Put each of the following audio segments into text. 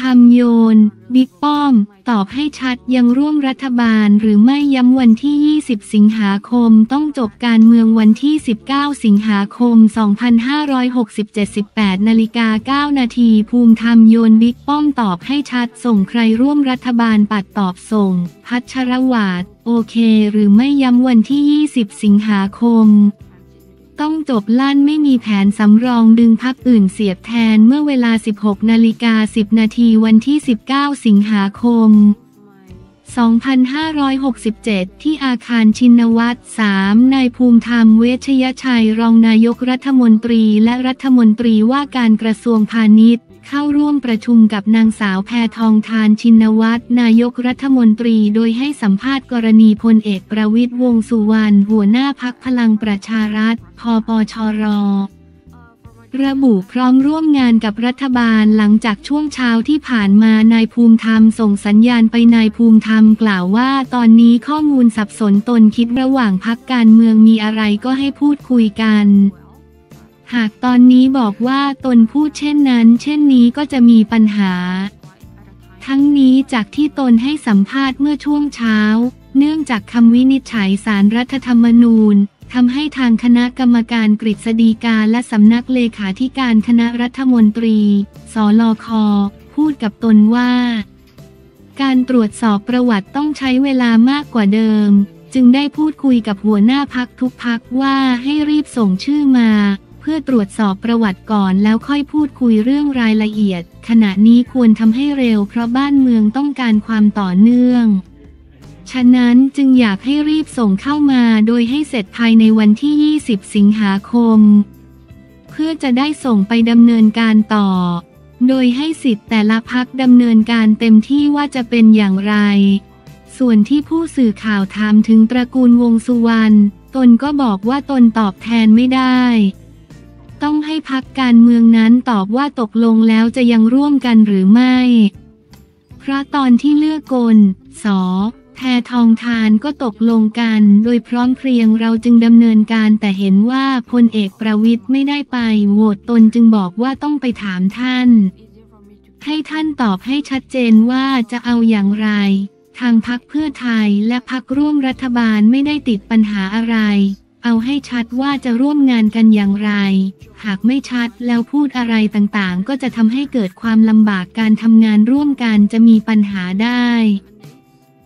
ธรรมโยน บิ๊กป้อม ตอบให้ชัดยังร่วมรัฐบาลหรือไม่ย้ำวันที่ 20 สิงหาคมต้องจบการเมืองวันที่ 19 สิงหาคม 2567 18นาฬิกา9นาทีภูมิธรรมโยนบิ๊กป้อมตอบให้ชัด ส่งใครร่วมรัฐบาลปัดตอบส่ง พัชรวาดโอเค หรือไม่ย้ำวันที่ 20 สิงหาคม ต้องจบลั่นไม่มีแผนสำรองดึงพักอื่นเสียบแทนเมื่อเวลา 16 นาฬิกา 10 นาทีวันที่ 19 สิงหาคม 2567 ที่อาคารชินวัตร 3 นายภูมิธรรมเวชยชัยรองนายกรัฐมนตรีและรัฐมนตรีว่าการกระทรวงพาณิชย์ เข้าร่วมประชุมกับนางสาวแพทองทานชินวัตรนายกรัฐมนตรีโดยให้สัมภาษณ์กรณีพลเอกประวิตยวงสุวรรณหัวหน้าพักพลังประชารัฐพปชรระบุพร้อมร่วมงานกับรัฐบาลหลังจากช่วงเช้าที่ผ่านมานายภูมิธรรมส่งสัญญาณไปนายภูมิธรรมกล่าวว่าตอนนี้ข้อมูลสับสนตนคิดระหว่างพักการเมืองมีอะไรก็ให้พูดคุยกัน หากตอนนี้บอกว่าตนพูดเช่นนั้น เช่นนี้ก็จะมีปัญหา ทั้งนี้จากที่ตนให้สัมภาษณ์เมื่อช่วงเช้า เนื่องจากคำวินิจฉัยสารรัฐธรรมนูญทำให้ทางคณะกรรมการกฤษฎีกาและสำนักเลขาธิการคณะรัฐมนตรี สลค พูดกับตนว่า การตรวจสอบประวัติต้องใช้เวลามากกว่าเดิม จึงได้พูดคุยกับหัวหน้าพักทุกพักว่าให้รีบส่งชื่อมา เพื่อตรวจสอบประวัติก่อนแล้วค่อยพูดคุยเรื่องรายละเอียด ขณะนี้ควรทำให้เร็วเพราะบ้านเมืองต้องการความต่อเนื่อง ฉะนั้นจึงอยากให้รีบส่งเข้ามาโดยให้เสร็จภายในวันที่ 20 สิงหาคม เพื่อจะได้ส่งไปดำเนินการต่อ โดยให้สิทธิ์แต่ละพักดำเนินการเต็มที่ว่าจะเป็นอย่างไร ส่วนที่ผู้สื่อข่าวถามถึงตระกูลวงสุวรรณตนก็บอกว่าตนตอบแทนไม่ได้ ต้องให้พักการเมืองนั้นตอบว่าตกลงแล้วจะยังร่วมกันหรือไม่ เพราะตอนที่เลือกกล สอแพทองทานก็ตกลงกัน โดยพร้อมเพรียงเราจึงดำเนินการแต่เห็นว่าพลเอกประวิทย์ไม่ได้ไปโหวตตนจึงบอกว่าต้องไปถามท่าน ให้ท่านตอบให้ชัดเจนว่าจะเอาอย่างไร ทางพักเพื่อไทยและพักร่วมรัฐบาลไม่ได้ติดปัญหาอะไร เอาให้ชัดว่าจะร่วมงานกันอย่างไร หากไม่ชัดแล้วพูดอะไรต่างๆ ก็จะทำให้เกิดความลำบากการทำงานร่วมกันจะมีปัญหาได้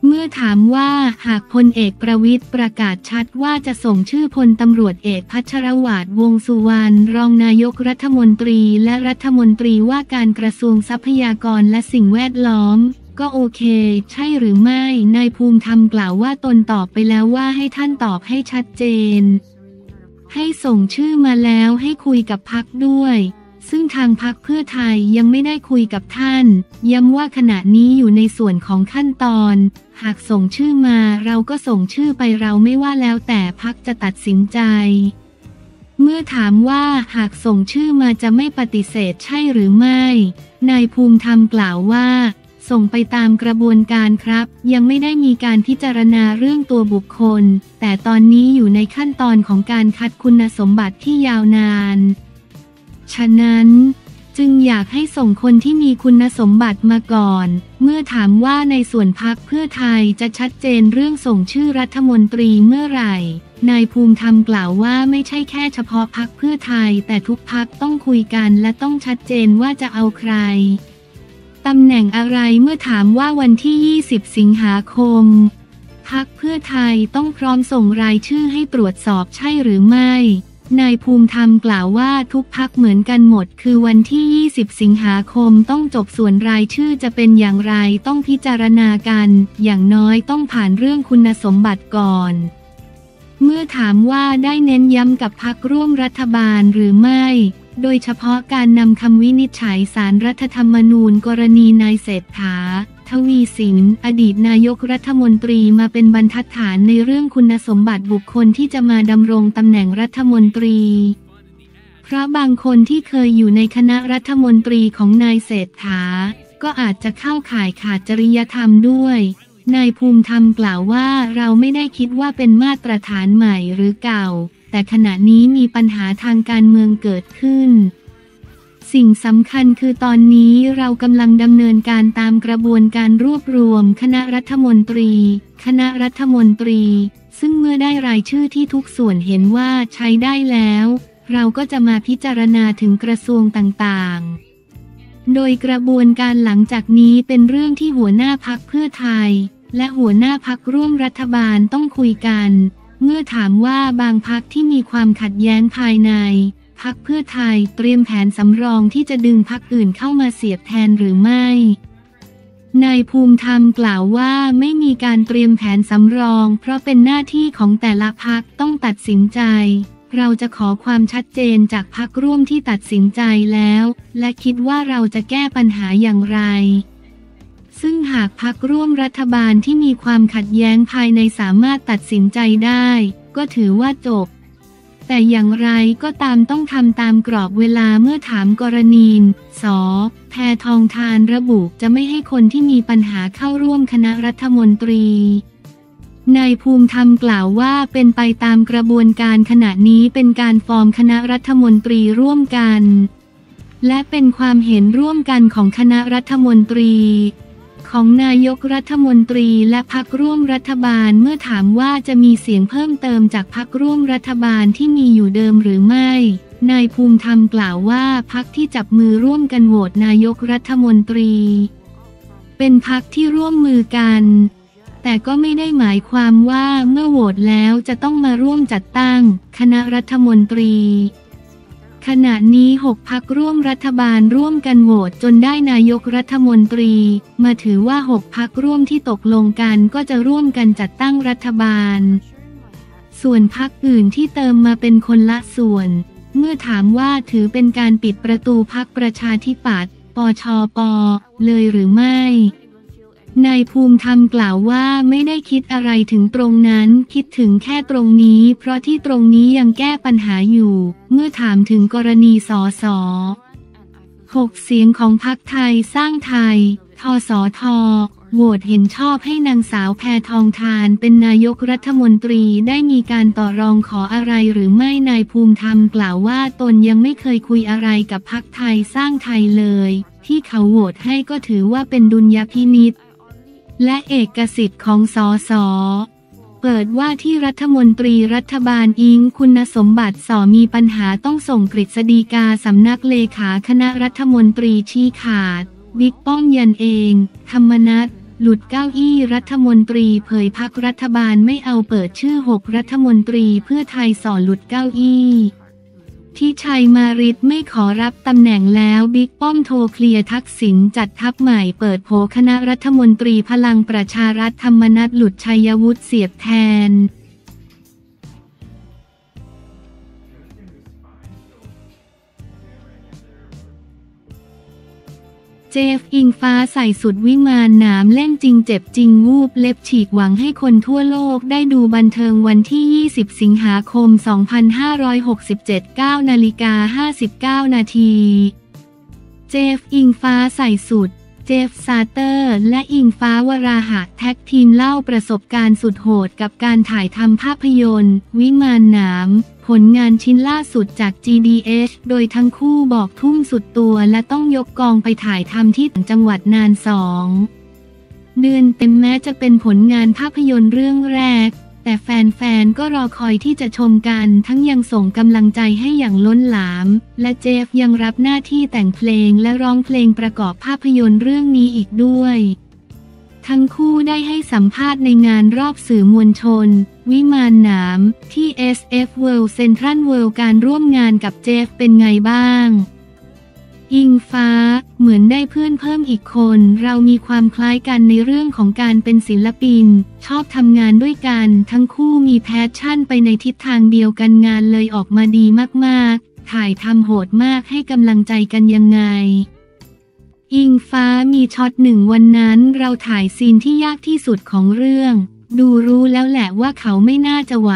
เมื่อถามว่าหากพลเอกประวิทย์ประกาศชัดว่าจะส่งชื่อพลตำรวจเอกพัชรวาดวงสุวรรณรองนายกรัฐมนตรีและรัฐมนตรีว่าการกระทรวงทรัพยากรและสิ่งแวดล้อม ก็โอเค ใช่หรือไม่ นายภูมิธรรมกล่าวว่าตนตอบไปแล้วว่าให้ท่านตอบให้ชัดเจน ให้ส่งชื่อมาแล้วให้คุยกับพักด้วย ซึ่งทางพักเพื่อไทยยังไม่ได้คุยกับท่าน ย้ำว่าขณะนี้อยู่ในส่วนของขั้นตอน หากส่งชื่อมาเราก็ส่งชื่อไปเราไม่ว่าแล้วแต่พักจะตัดสินใจ เมื่อถามว่าหากส่งชื่อมาจะไม่ปฏิเสธใช่หรือไม่ นายภูมิธรรมกล่าวว่า ส่งไปตามกระบวนการครับ ยังไม่ได้มีการพิจารณาเรื่องตัวบุคคล แต่ตอนนี้อยู่ในขั้นตอนของการคัดคุณสมบัติที่ยาวนาน ฉะนั้นจึงอยากให้ส่งคนที่มีคุณสมบัติมาก่อน เมื่อถามว่าในส่วนพักเพื่อไทยจะชัดเจนเรื่องส่งชื่อรัฐมนตรีเมื่อไหร่ นายภูมิธรรมกล่าวว่าไม่ใช่แค่เฉพาะพักเพื่อไทย แต่ทุกพักต้องคุยกันและต้องชัดเจนว่าจะเอาใคร ตำแหน่งอะไรเมื่อถามว่าวันที่ 20 สิงหาคม พักเพื่อไทยต้องพร้อมส่งรายชื่อให้ตรวจสอบใช่หรือไม่ นายภูมิธรรมกล่าวว่าทุกพักเหมือนกันหมด คือวันที่ 20 สิงหาคมต้องจบส่วนรายชื่อจะเป็นอย่างไรต้องพิจารณากัน อย่างน้อยต้องผ่านเรื่องคุณสมบัติก่อนเมื่อถามว่าได้เน้นย้ำกับพักร่วมรัฐบาลหรือไม่ โดยเฉพาะการนำคำวินิจฉัยสารรัฐธรรมนูญกรณีนายเศรษฐา ทวีสิน อดีตนายกรัฐมนตรีมาเป็นบรรทัดฐานในเรื่องคุณสมบัติบุคคลที่จะมาดำรงตำแหน่งรัฐมนตรี เพราะบางคนที่เคยอยู่ในคณะรัฐมนตรีของนายเศรษฐา ก็อาจจะเข้าข่ายขาดจริยธรรมด้วย นายภูมิธรรมกล่าวว่าเราไม่ได้คิดว่าเป็นมาตรฐานใหม่หรือเก่า แต่ขณะนี้มีปัญหาทางการเมืองเกิดขึ้น สิ่งสำคัญคือตอนนี้เรากำลังดำเนินการตามกระบวนการรวบรวม คณะรัฐมนตรี คณะรัฐมนตรี ซึ่งเมื่อได้รายชื่อที่ทุกส่วนเห็นว่าใช้ได้แล้ว เราก็จะมาพิจารณาถึงกระทรวงต่างๆ โดยกระบวนการหลังจากนี้เป็นเรื่องที่หัวหน้าพักเพื่อไทย และหัวหน้าพักร่วมรัฐบาลต้องคุยกัน เมื่อถามว่าบางพักที่มีความขัดแย้งภายใน พักเพื่อไทยเตรียมแผนสำรองที่จะดึงพักอื่นเข้ามาเสียบแทนหรือไม่นายภูมิธรรมกล่าวว่าไม่มีการเตรียมแผนสำรอง เพราะเป็นหน้าที่ของแต่ละพักต้องตัดสินใจ เราจะขอความชัดเจนจากพักร่วมที่ตัดสินใจแล้ว และคิดว่าเราจะแก้ปัญหาอย่างไร ซึ่งหากพักร่วมรัฐบาลที่มีความขัดแย้งภายในสามารถตัดสินใจได้ ก็ถือว่าจบ แต่อย่างไรก็ตามต้องทำตามกรอบเวลาเมื่อถามกรณีสอแพทองทานระบุจะไม่ให้คนที่มีปัญหาเข้าร่วมคณะรัฐมนตรี นายภูมิธรรมกล่าวว่าเป็นไปตามกระบวนการขณะนี้เป็นการฟอร์มคณะรัฐมนตรีร่วมกัน และเป็นความเห็นร่วมกันของคณะรัฐมนตรี ของนายกรัฐมนตรีและพักร่วมรัฐบาลเมื่อถามว่าจะมีเสียงเพิ่มเติมจากพักร่วมรัฐบาลที่มีอยู่เดิมหรือไม่ นายภูมิธรรมกล่าวว่าพักที่จับมือร่วมกันโหวตนายกรัฐมนตรี เป็นพักที่ร่วมมือกัน แต่ก็ไม่ได้หมายความว่าเมื่อโหวตแล้วจะต้องมาร่วมจัดตั้ง คณะรัฐมนตรี ขณะนี้หกพักร่วมรัฐบาลร่วมกันโหวตจนได้นายกรัฐมนตรี มาถือว่าหกพักร่วมที่ตกลงกันก็จะร่วมกันจัดตั้งรัฐบาล ส่วนพักอื่นที่เติมมาเป็นคนละส่วน เมื่อถามว่าถือเป็นการปิดประตูพักประชาธิปัตย์ปชป เลยหรือไม่ นายภูมิธรรมกล่าวว่าไม่ได้คิดอะไรถึงตรงนั้น คิดถึงแค่ตรงนี้ เพราะที่ตรงนี้ยังแก้ปัญหาอยู่ เมื่อถามถึงกรณีสอสอหกเสียงของพรรคไทยสร้างไทย ทสทโหวตเห็นชอบให้นางสาวแพทองทานเป็นนายกรัฐมนตรีได้มีการต่อรองขออะไรหรือไม่นายภูมิธรรมกล่าวว่าตนยังไม่เคยคุยอะไรกับพรรคไทยสร้างไทยเลย ที่เขาโหวตให้ก็ถือว่าเป็นดุลยพินิษ และเอกสิทธิ์ของสอสอเปิดว่าที่รัฐมนตรีรัฐบาลอิงคุณสมบัติสอมีปัญหาต้องส่งกฤษฎีกาสำนักเลขาคณะรัฐมนตรีชี้ขาด บิ๊กป้อมยันเอง ธรรมนัตหลุดเก้าอี้รัฐมนตรีเผยพักรัฐบาลไม่เอาเปิดชื่อหกรัฐมนตรีเพื่อไทยสอนหลุดเก้าอี้ ที่ชัยมาริดไม่ขอรับตำแหน่งแล้วบิ๊กป้อมโทรเคลียร์ทักษิณจัดทัพใหม่เปิดโผคณะรัฐมนตรีพลังประชารัฐธรรมนัตหลุดชัยวุฒิเสียบแทน เจฟอิงฟ้าใส่สุดวิมานหนามเล่นจริงเจ็บจริงวูบเล็บฉีกหวังให้คนทั่วโลกได้ดูบันเทิงวันที่ 20 สิงหาคม 2567 9นาฬิกา59 นาที เจฟอิงฟ้าใส่สุด เจฟซาเตอร์ และอิงฟ้าวราหะ tag team เล่าประสบการณ์สุดโหดกับการถ่ายทำภาพยนตร์ วิมานหนาม ผลงานชิ้นล่าสุดจาก GDH โดยทั้งคู่บอกทุ่มสุดตัวและต้องยกกองไปถ่ายทำที่จังหวัดนานสองเดือนเต็มแม้จะเป็นผลงานภาพยนตร์เรื่องแรก แต่แฟนๆ ก็รอคอยที่จะชมกันทั้งยังส่งกำลังใจให้อย่างล้นหลาม และเจฟยังรับหน้าที่แต่งเพลงและร้องเพลงประกอบภาพยนตร์เรื่องนี้อีกด้วย ทั้งคู่ได้ให้สัมภาษณ์ในงานรอบสื่อมวลชน วิมานหนาม ที่ SF World Central World การร่วมงานกับเจฟเป็นไงบ้าง อิงฟ้า เหมือนได้เพื่อนเพิ่มอีกคน เรามีความคล้ายกันในเรื่องของการเป็นศิลปิน ชอบทำงานด้วยกัน ทั้งคู่มี passion ไปในทิศทางเดียวกันงานเลยออกมาดีมากๆ ถ่ายทำโหดมากให้กำลังใจกันยังไง อิงฟ้ามีช็อตหนึ่งวันนั้นเราถ่าย scene ที่ยากที่สุดของเรื่อง ดูรู้แล้วแหละว่าเขาไม่น่าจะไหว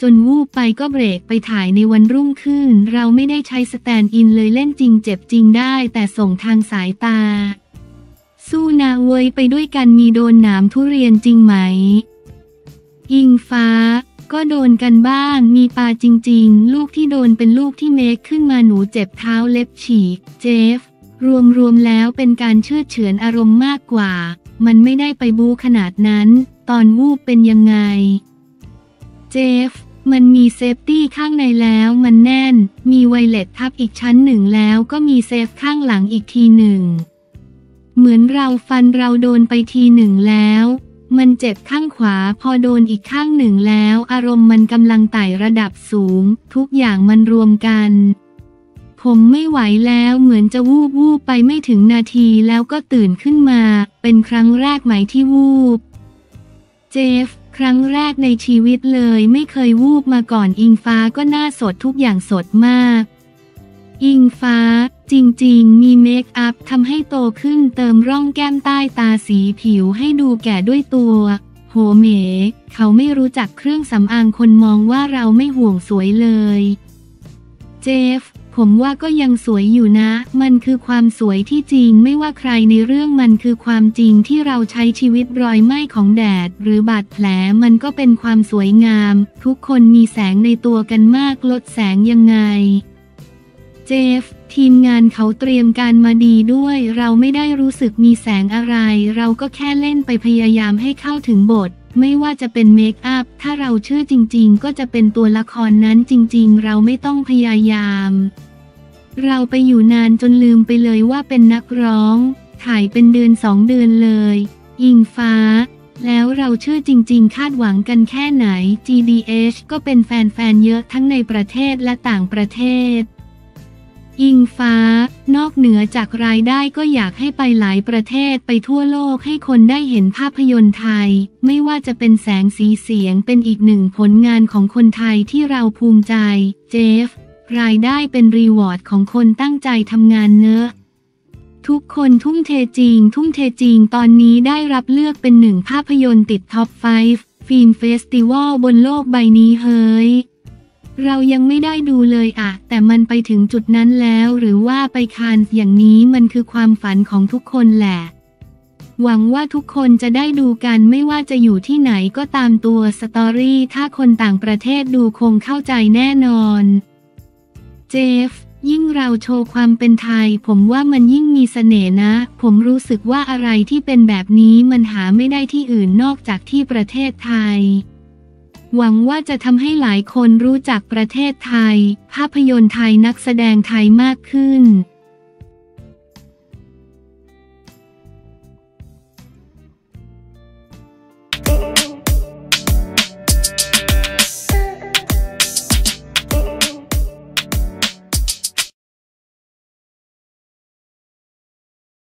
จนวูบไปก็เบรกไปถ่ายในวันรุ่งขึ้น เราไม่ได้ใช้ stand-in เลยเล่นจริงเจ็บจริงได้แต่ส่งทางสายตา สู้นะเว้ยไปด้วยกันมีโดนหนามทุเรียนจริงไหม อิงฟ้าก็โดนกันบ้าง มีปาจริง ๆ ลูกที่โดนเป็นลูกที่ make ขึ้นมาหนูเจ็บเท้าเล็บฉีก เจฟ รวมๆแล้วเป็นการเชือดเฉือนอารมณ์มากกว่า มันไม่ได้ไปบู๊ขนาดนั้น ตอนวูบเป็นยังไง เจฟ มันมี safety ข้างในแล้วมันแน่น มีไวเลตทับอีกชั้นหนึ่งแล้วก็มี safe ข้างหลังอีกทีหนึ่ง เหมือนเราฟันเราโดนไปทีหนึ่งแล้ว มันเจ็บข้างขวาพอโดนอีกข้างหนึ่งแล้ว อารมณ์มันกำลังไต่ระดับสูง ทุกอย่างมันรวมกัน ผมไม่ไหวแล้วเหมือนจะวูบวูบไปไม่ถึงนาทีแล้วก็ตื่นขึ้นมา เป็นครั้งแรกไหมที่วูบ เจฟ ครั้งแรกในชีวิตเลยไม่เคยวูบมาก่อนอิงฟ้าก็น่าสดทุกอย่างสดมาก อิงฟ้า จริงๆ มีเมคอัพทำให้โตขึ้นเติมร่องแก้มใต้ตาสีผิวให้ดูแก่ด้วยตัวโหเม เขาไม่รู้จักเครื่องสำอางคนมองว่าเราไม่ห่วงสวยเลย เจฟ ผมว่าก็ยังสวยอยู่นะ มันคือความสวยที่จริงไม่ว่าใครในเรื่องมันคือความจริงที่เราใช้ชีวิตรอยไหม้ของแดด หรือบาดแผลมันก็เป็นความสวยงาม ทุกคนมีแสงในตัวกันมากลดแสงยังไง เจฟทีมงานเขาเตรียมการมาดีด้วย เราไม่ได้รู้สึกมีแสงอะไร เราก็แค่เล่นไปพยายามให้เข้าถึงบท ไม่ว่าจะเป็นเมคอัพ ถ้าเราเชื่อจริง ๆ ก็จะเป็นตัวละครนั้นจริง ๆ เราไม่ต้องพยายาม เราไปอยู่นานจนลืมไปเลยว่าเป็นนักร้อง ถ่ายเป็นเดือนสองเดือนเลย อิงฟ้า แล้วเราเชื่อจริง ๆ คาดหวังกันแค่ไหน GDH ก็เป็นแฟนๆเยอะทั้งในประเทศและต่างประเทศ อิงฟ้า นอกเหนือจากรายได้ก็อยากให้ไปหลายประเทศไปทั่วโลกให้คนได้เห็นภาพยนตร์ไทย ไม่ว่าจะเป็นแสงสีเสียงเป็นอีกหนึ่งผลงานของคนไทยที่เราภูมิใจ เจฟ รายได้เป็นรีวอร์ดของคนตั้งใจทำงานเนอะทุกคนทุ่มเทจริง ทุ่มเทจริงตอนนี้ได้รับเลือกเป็นหนึ่งภาพยนตร์ติด top 5 film festival บนโลกใบนี้เฮ้ย เรายังไม่ได้ดูเลยอะ แต่มันไปถึงจุดนั้นแล้ว หรือว่าไปคานส์อย่างนี้มันคือความฝันของทุกคนแหละ หวังว่าทุกคนจะได้ดูกันไม่ว่าจะอยู่ที่ไหนก็ตามตัว story ถ้าคนต่างประเทศดูคงเข้าใจแน่นอน เจฟยิ่งเราโชว์ความเป็นไทย ผมว่ามันยิ่งมีเสน่ห์นะ ผมรู้สึกว่าอะไรที่เป็นแบบนี้มันหาไม่ได้ที่อื่นนอกจากที่ประเทศไทย หวังว่าจะทำให้หลายคนรู้จักประเทศไทย ภาพยนตร์ไทยนักแสดงไทยมากขึ้น